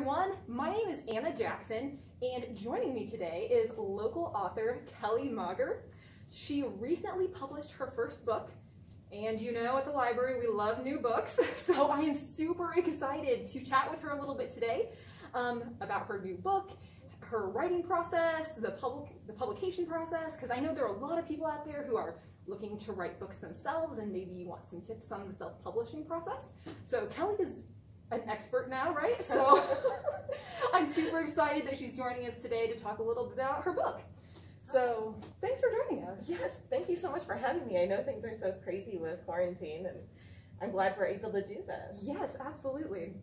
everyone. My name is Anna Jackson, and joining me today is local author Kelly Mager. She recently published her first book, and you know at the library we love new books, so I am super excited to chat with her a little bit today um, about her new book, her writing process, the, public, the publication process, because I know there are a lot of people out there who are looking to write books themselves and maybe you want some tips on the self-publishing process. So Kelly is an expert now, right? So I'm super excited that she's joining us today to talk a little bit about her book. So thanks for joining us. Yes, thank you so much for having me. I know things are so crazy with quarantine and I'm glad we're able to do this. Yes, absolutely.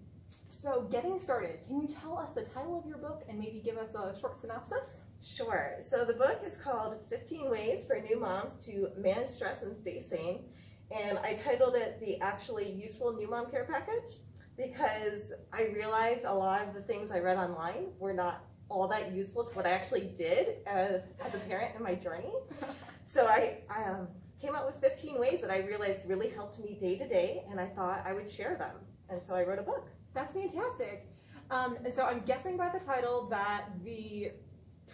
So getting started, can you tell us the title of your book and maybe give us a short synopsis? Sure. So the book is called 15 Ways for New Moms to Manage Stress and Stay Sane. And I titled it the Actually Useful New Mom Care Package because I realized a lot of the things I read online were not all that useful to what I actually did as, as a parent in my journey. So I, I um, came up with 15 ways that I realized really helped me day to day, and I thought I would share them. And so I wrote a book. That's fantastic. Um, and so I'm guessing by the title that the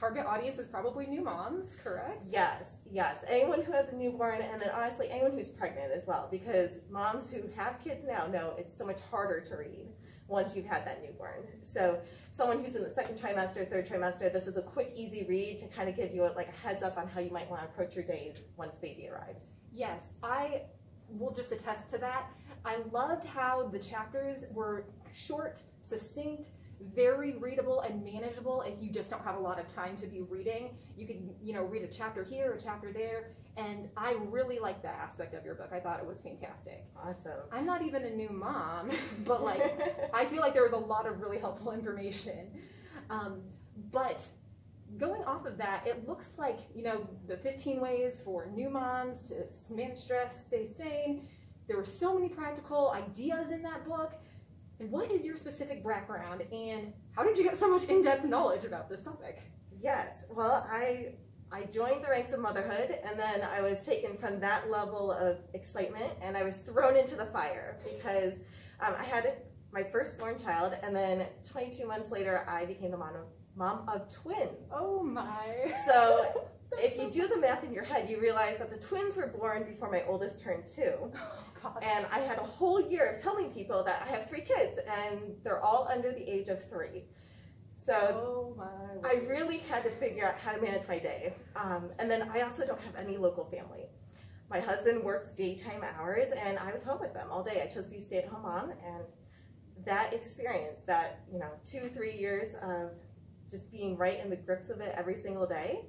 target audience is probably new moms, correct? Yes, yes. Anyone who has a newborn, and then honestly, anyone who's pregnant as well, because moms who have kids now know it's so much harder to read once you've had that newborn. So someone who's in the second trimester, third trimester, this is a quick, easy read to kind of give you a, like a heads up on how you might want to approach your days once baby arrives. Yes, I will just attest to that. I loved how the chapters were short, succinct, very readable and manageable if you just don't have a lot of time to be reading. You can, you know, read a chapter here, a chapter there, and I really like that aspect of your book. I thought it was fantastic. Awesome. I'm not even a new mom, but like, I feel like there was a lot of really helpful information. Um, but going off of that, it looks like, you know, the 15 ways for new moms to manage stress, stay sane. There were so many practical ideas in that book what is your specific background and how did you get so much in-depth knowledge about this topic? Yes, well, I I joined the ranks of motherhood and then I was taken from that level of excitement and I was thrown into the fire because um, I had my firstborn child and then 22 months later I became the mom of, mom of twins. Oh my. So if you do the math in your head, you realize that the twins were born before my oldest turned two. And I had a whole year of telling people that I have three kids and they're all under the age of three. So oh I really had to figure out how to manage my day. Um, and then I also don't have any local family. My husband works daytime hours and I was home with them all day. I chose to be a stay-at-home mom and that experience, that you know, two, three years of just being right in the grips of it every single day,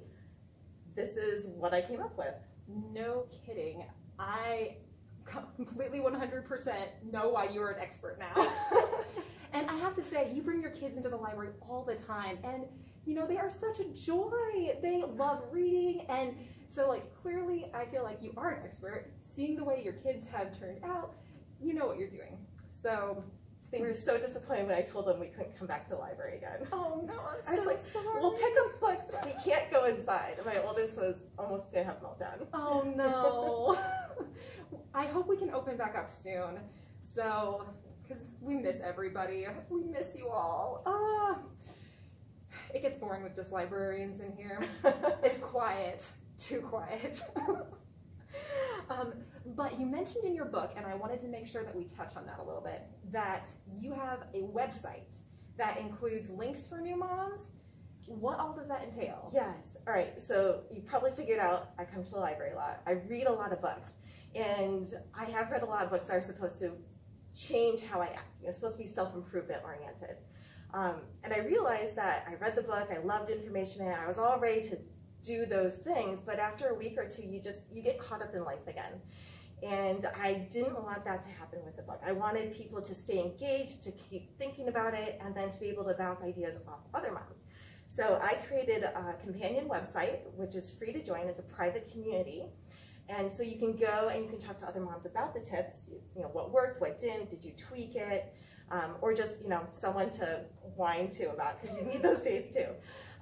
this is what I came up with. No kidding. I completely 100% know why you're an expert now. and I have to say, you bring your kids into the library all the time, and you know, they are such a joy. They love reading, and so like clearly, I feel like you are an expert. Seeing the way your kids have turned out, you know what you're doing. So they were so disappointed when I told them we couldn't come back to the library again. Oh no, I'm so I was like, sorry. we'll pick up books, but we can't go inside. My oldest was almost gonna have a meltdown. Oh no. I hope we can open back up soon. So, because we miss everybody. We miss you all. Ah, it gets boring with just librarians in here. it's quiet, too quiet. um, but you mentioned in your book, and I wanted to make sure that we touch on that a little bit, that you have a website that includes links for new moms. What all does that entail? Yes. All right. So you probably figured out I come to the library a lot. I read a lot of books. And I have read a lot of books that are supposed to change how I act. It's supposed to be self-improvement oriented. Um, and I realized that I read the book, I loved information, and I was all ready to do those things, but after a week or two, you just, you get caught up in life again. And I didn't want that to happen with the book. I wanted people to stay engaged, to keep thinking about it, and then to be able to bounce ideas off other moms. So I created a companion website, which is free to join. It's a private community. And so you can go and you can talk to other moms about the tips, you know, what worked, what didn't, did you tweak it, um, or just, you know, someone to whine to about because you need those days too.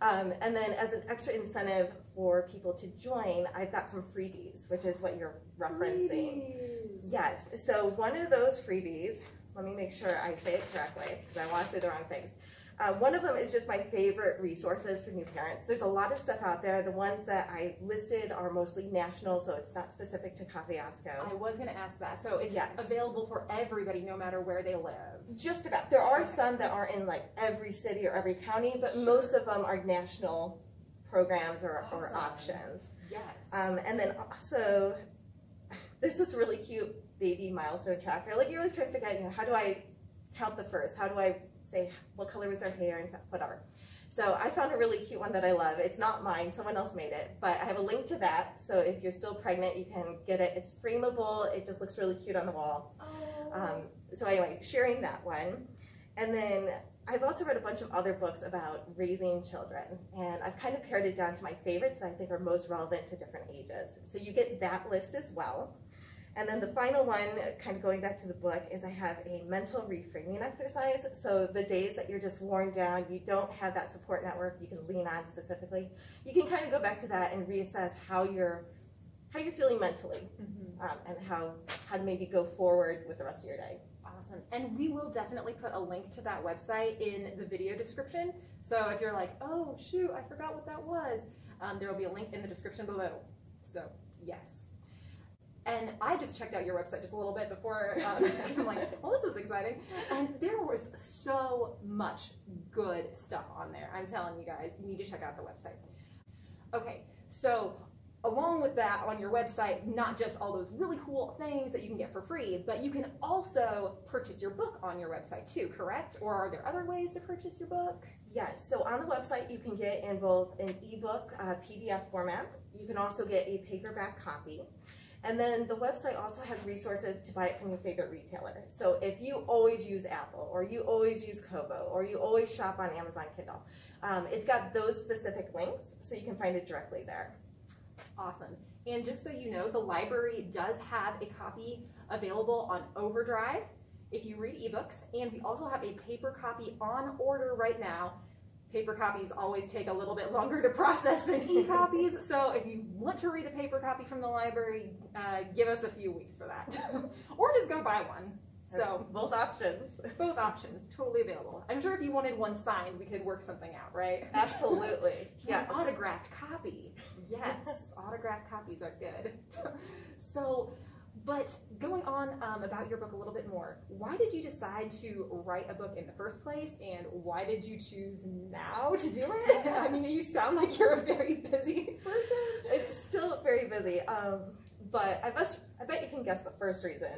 Um, and then as an extra incentive for people to join, I've got some freebies, which is what you're referencing. Freebies. Yes, so one of those freebies, let me make sure I say it correctly because I want to say the wrong things. Uh, one of them is just my favorite resources for new parents. There's a lot of stuff out there. The ones that I listed are mostly national, so it's not specific to Kosciusko. I was going to ask that. So it's Yes. available for everybody, no matter where they live. Just about. There are some that are in like every city or every county, but Sure. most of them are national programs or, or options. Yes. Um, and then also, there's this really cute baby milestone tracker. Like you're always trying to figure out, you know, how do I count the first? How do I say what color was their hair and whatever. So I found a really cute one that I love. It's not mine, someone else made it, but I have a link to that. So if you're still pregnant, you can get it. It's frameable. It just looks really cute on the wall. oh. Um, so anyway, sharing that one. And then I've also read a bunch of other books about raising children, and I've kind of pared it down to my favorites that I think are most relevant to different ages. So you get that list as well. And then the final one, kind of going back to the book, is I have a mental reframing exercise. So the days that you're just worn down, you don't have that support network you can lean on specifically, you can kind of go back to that and reassess how you're how you're feeling mentally Mhm. um, and how how to maybe go forward with the rest of your day. Awesome. And we will definitely put a link to that website in the video description. So if you're like, oh, shoot, I forgot what that was, um, there will be a link in the description below. So, yes. And I just checked out your website just a little bit before, because I'm like, well, this is exciting. And there was so much good stuff on there. I'm telling you guys, you need to check out the website. Okay, so along with that on your website, not just all those really cool things that you can get for free, but you can also purchase your book on your website too, correct? Or are there other ways to purchase your book? Yes, so on the website you can get in both an ebook uh, PDF format. You can also get a paperback copy. And then the website also has resources to buy it from your favorite retailer. So if you always use Apple, or you always use Kobo, or you always shop on Amazon Kindle, um, it's got those specific links so you can find it directly there. Awesome. And just so you know, the library does have a copy available on Overdrive if you read ebooks, and we also have a paper copy on order right now. Paper copies always take a little bit longer to process than e-copies, so if you want to read a paper copy from the library, uh, give us a few weeks for that. or just go buy one. So both options. both options, totally available. I'm sure if you wanted one signed, we could work something out, right? Absolutely. Yeah, autographed copy. Yes, autographed copies are good. so, but going on um, about your book a little bit more, why did you decide to write a book in the first place, and why did you choose now to do it? I mean, you sound like you're a very busy person. It's still very busy, um, but I must. I bet you can guess the first reason.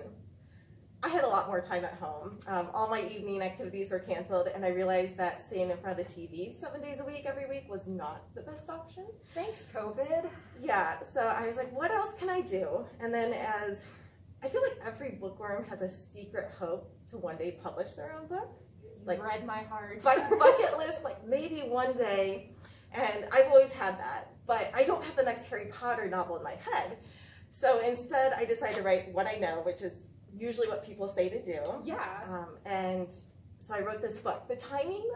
I had a lot more time at home. Um, all my evening activities were canceled, and I realized that sitting in front of the TV seven days a week every week was not the best option. Thanks, COVID. Yeah, so I was like, what else can I do? And then, as I feel like every bookworm has a secret hope to one day publish their own book. You Like- read my heart. My bucket list, like maybe one day, and I've always had that, but I don't have the next Harry Potter novel in my head. So instead, I decided to write what I know, which is usually what people say to do. yeah. Um, and so I wrote this book. The timing,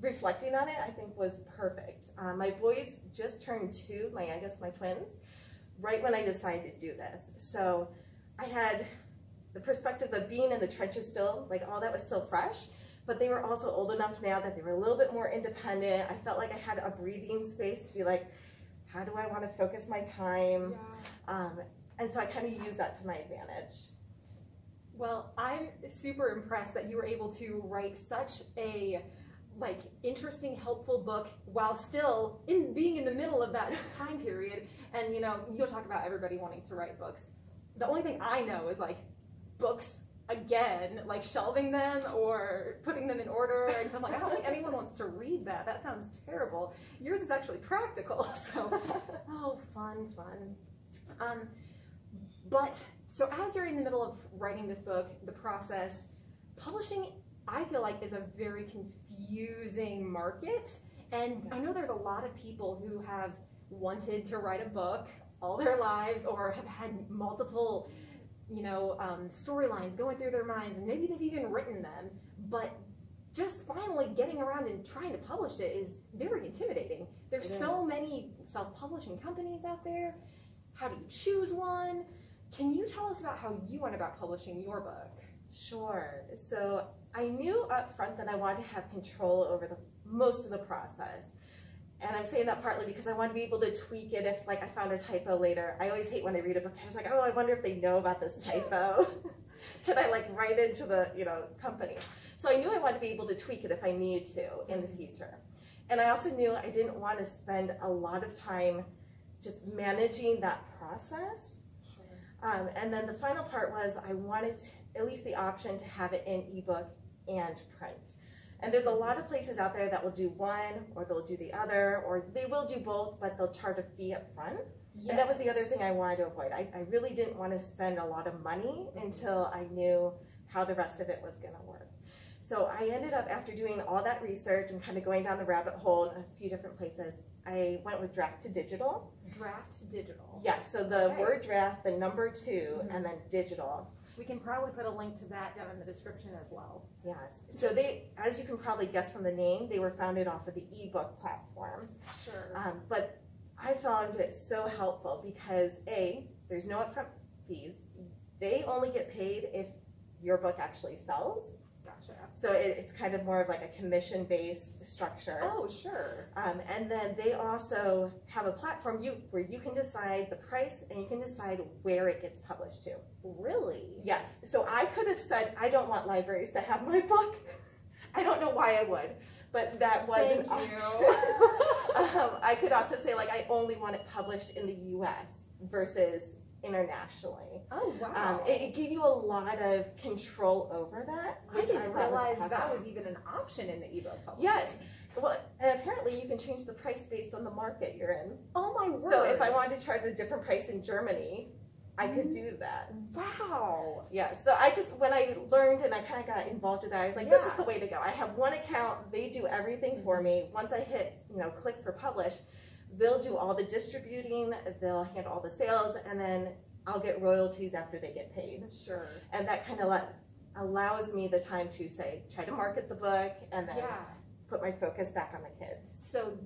reflecting on it, I think was perfect. Um, my boys just turned two, my youngest, my twins, right when I decided to do this. So I had the perspective of being in the trenches still, like all that was still fresh, but they were also old enough now that they were a little bit more independent. I felt like I had a breathing space to be like, how do I want to focus my time? yeah. Um, and so I kind of used that to my advantage. Well, I'm super impressed that you were able to write such a like interesting, helpful book while still in being in the middle of that time period. And you know, you'll talk about everybody wanting to write books. The only thing I know is like books again, like shelving them or putting them in order. And so I'm like, I don't think anyone wants to read that. That sounds terrible. Yours is actually practical. So, oh, fun, fun. Um, but so as you're in the middle of writing this book, the process, publishing, I feel like is a very confusing market. And I know there's a lot of people who have wanted to write a book all their lives or have had multiple, you know, um, storylines going through their minds, and maybe they've even written them, but just finally getting around and trying to publish it is very intimidating. There's It so is. many self-publishing companies out there. How do you choose one? Can you tell us about how you went about publishing your book? Sure. So I knew up front that I wanted to have control over the most of the process. And I'm saying that partly because I want to be able to tweak it if like I found a typo later. I always hate when I read a book. I was like, oh, I wonder if they know about this typo. Can I like write into the you know company? So I knew I wanted to be able to tweak it if I needed to in the mm-hmm. future. And I also knew I didn't want to spend a lot of time just managing that process. Um, and then the final part was I wanted at least the option to have it in ebook and print. And there's a lot of places out there that will do one or they'll do the other or they will do both, but they'll charge a fee up front. Yes. And that was the other thing I wanted to avoid. I, I really didn't want to spend a lot of money until I knew how the rest of it was going to work. So I ended up, after doing all that research and kind of going down the rabbit hole in a few different places, I went with Draft 2 Digital. Draft 2 Digital. Yeah, so the okay. word draft, the number 2 mm -hmm. and then digital. We can probably put a link to that down in the description as well. Yes. So they, as you can probably guess from the name, they were founded off of the ebook platform. Sure. Um, but I found it so helpful because A, there's no upfront fees. They only get paid if your book actually sells. Gotcha. So it, it's kind of more of like a commission-based structure. Oh, sure. Um, and then they also have a platform you where you can decide the price and you can decide where it gets published to. Really? Yes. So I could have said I don't want libraries to have my book. I don't know why I would, but that was Thank an option. um, I could also say like I only want it published in the U.S. versus internationally. Oh wow! Um, it, it, gave you a lot of control over that. I didn't I realize was that was even an option in the ebook publishing. Yes. Well, and apparently you can change the price based on the market you're in. Oh my word! So if I wanted to charge a different price in Germany, I could do that. Wow. Yeah. So I just when I learned and I kind of got involved with that, I was like, yeah. this is the way to go. I have one account; they do everything for me. Once I hit, you know, click for publish, they'll do all the distributing, they'll handle all the sales, and then I'll get royalties after they get paid. Sure. And that kind of allows me the time to say, try to market the book, and then yeah. put my focus back on the kids. So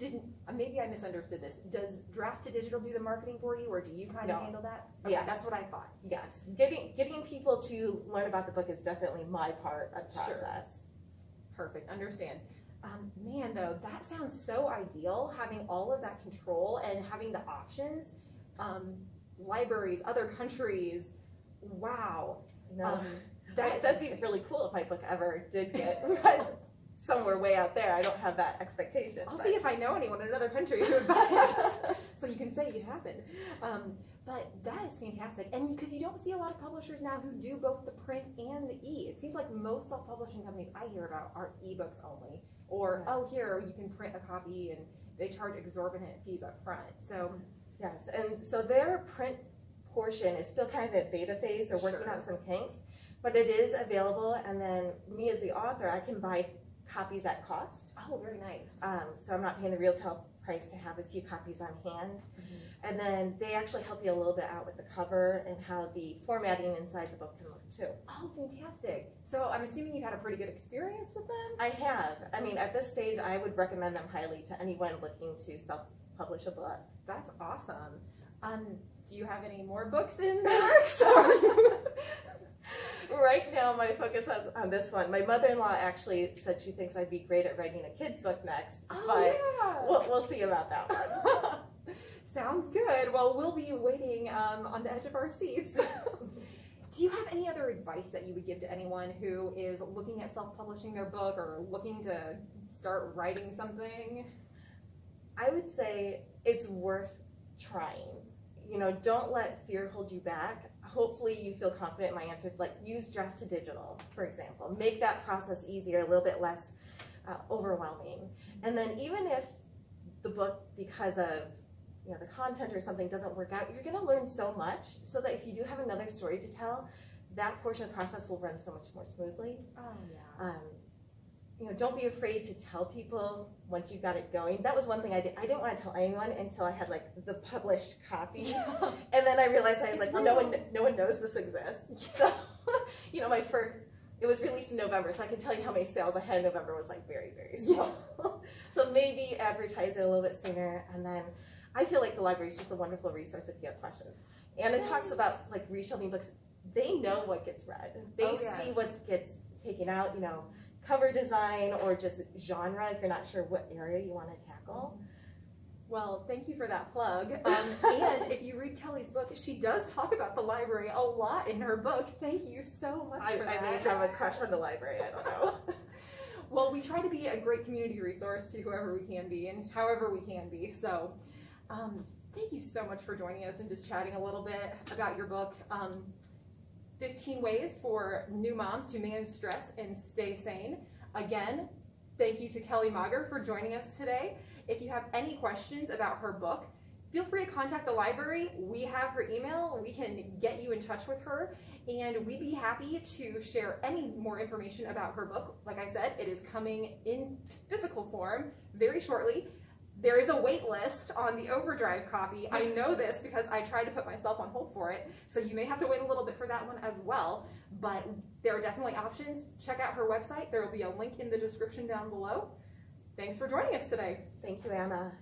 didn't uh, maybe I misunderstood this. Does Draft 2 Digital do the marketing for you, or do you kind no. of handle that? Okay, yes, that's what I thought. Yes, getting getting people to learn about the book is definitely my part of the process. Sure. Perfect. Understand. Um, man, though, that sounds so ideal, having all of that control and having the options. Um, libraries, other countries. Wow. No. Um, that that'd be really cool if my book ever did get read somewhere way out there. I don't have that expectation. I'll but. see if I know anyone in another country who would buy it, so you can say it happened. Um, but that is fantastic, and because you don't see a lot of publishers now who do both the print and the e. It seems like most self-publishing companies I hear about are ebooks only. Or yes. oh here you can print a copy and they charge exorbitant fees up front. So yes. And so their print portion is still kind of at beta phase. They're working sure. out some kinks but it is available. And then me as the author i can buy copies at cost. Oh very nice. Um, so i'm not paying the retail price to have a few copies on hand mm-hmm. And then they actually help you a little bit out with the cover and how the formatting inside the book can look too. Oh, fantastic. So I'm assuming you've had a pretty good experience with them? I have. I mean, at this stage, I would recommend them highly to anyone looking to self-publish a book. That's awesome. Um, do you have any more books in the works? right now, my focus is on this one. My mother-in-law actually said she thinks I'd be great at writing a kid's book next, oh, but yeah. we'll, we'll see about that one. Sounds good. Well, we'll be waiting um, on the edge of our seats. Do you have any other advice that you would give to anyone who is looking at self-publishing their book or looking to start writing something? I would say it's worth trying. You know, don't let fear hold you back. Hopefully you feel confident in my answers. Like use Draft 2 Digital, for example. Make that process easier, a little bit less uh, overwhelming. And then even if the book, because of you know, the content or something doesn't work out, you're going to learn so much so that if you do have another story to tell, that portion of the process will run so much more smoothly. Oh, yeah. Um, you know, don't be afraid to tell people once you've got it going. That was one thing I did. I didn't want to tell anyone until I had like the published copy, and then I realized I was like, well, no one, no one knows this exists. So, you know, my first, it was released in November, so I can tell you how many sales I had in November was like very, very small. so maybe advertise it a little bit sooner, and then I feel like the library is just a wonderful resource if you have questions. And it talks about like reshelving books they know what gets read. They Oh, yes. see what gets taken out, you know, cover design or just genre if you're not sure what area you want to tackle. Well, thank you for that plug. Um, and if you read Kelly's book, she does talk about the library a lot in her book. Thank you so much I, for that. I may have a crush on the library, I don't know. Well, we try to be a great community resource to whoever we can be and however we can be. So, um, thank you so much for joining us and just chatting a little bit about your book. Um, 15 Ways for New Moms to Manage Stress and Stay Sane. Again, thank you to Kelly Mager for joining us today. If you have any questions about her book, feel free to contact the library. We have her email. We can get you in touch with her, and we'd be happy to share any more information about her book. Like I said, it is coming in physical form very shortly. There is a wait list on the Overdrive copy. I know this because I tried to put myself on hold for it, so you may have to wait a little bit for that one as well. But there are definitely options. Check out her website. There will be a link in the description down below. Thanks for joining us today. Thank you, Anna.